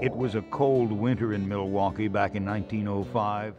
It was a cold winter in Milwaukee back in 1905.